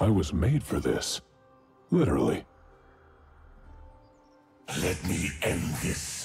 I was made for this. Literally. Let me end this.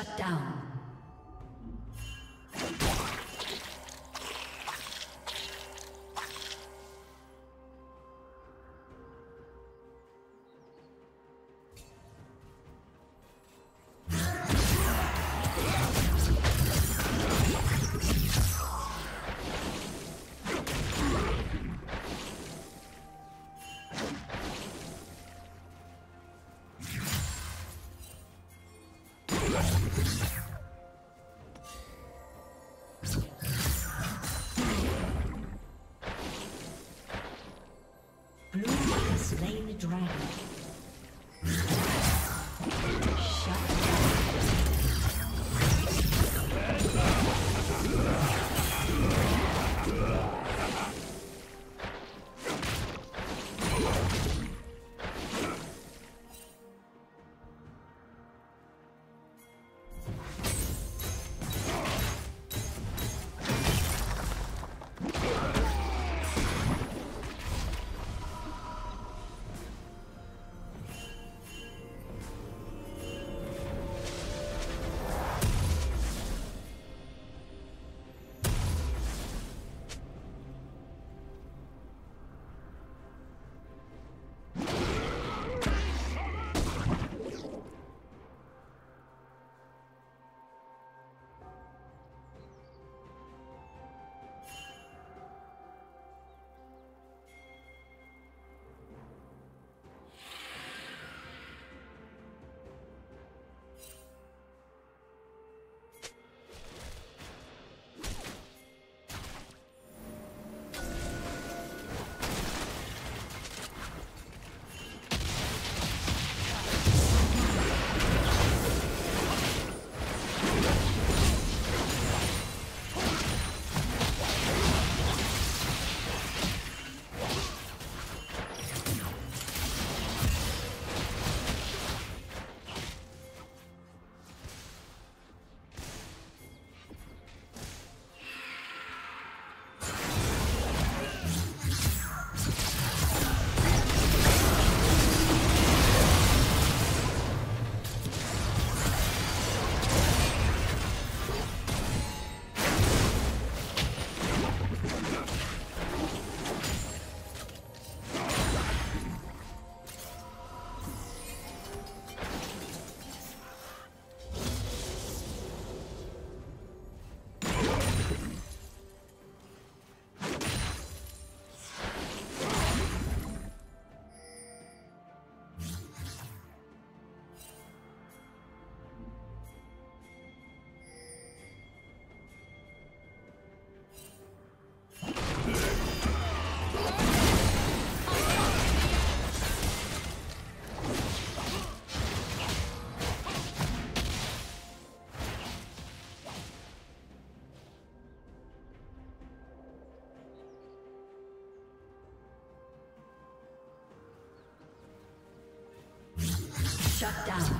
Shut down. Shut down.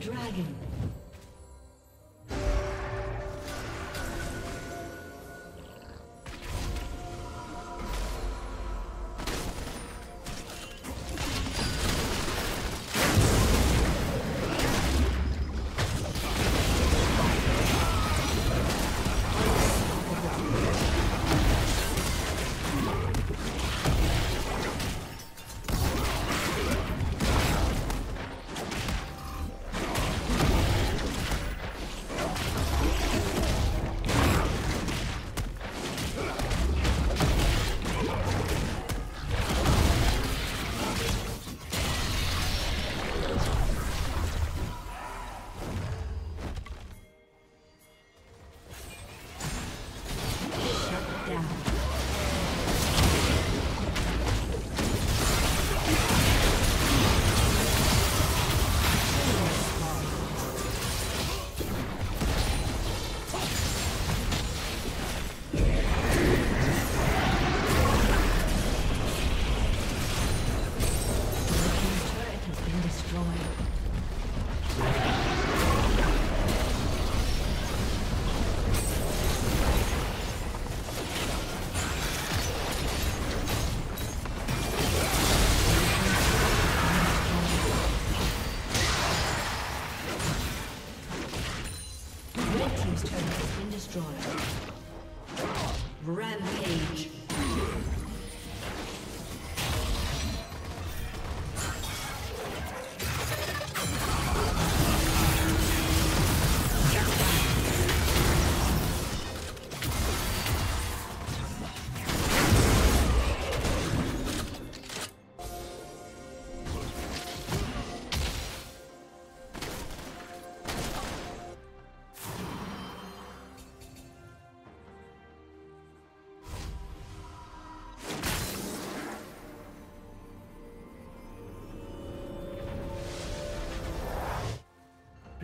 Dragon.